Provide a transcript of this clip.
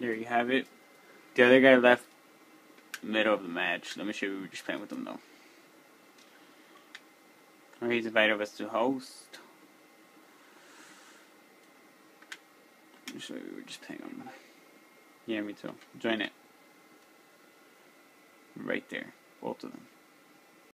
There you have it. The other guy left middle of the match. Let me show you. We were just playing with him though. Or he's invited us to host. Let me show you. We were just playing on. Yeah, me too. Join it. Right there. Both of them.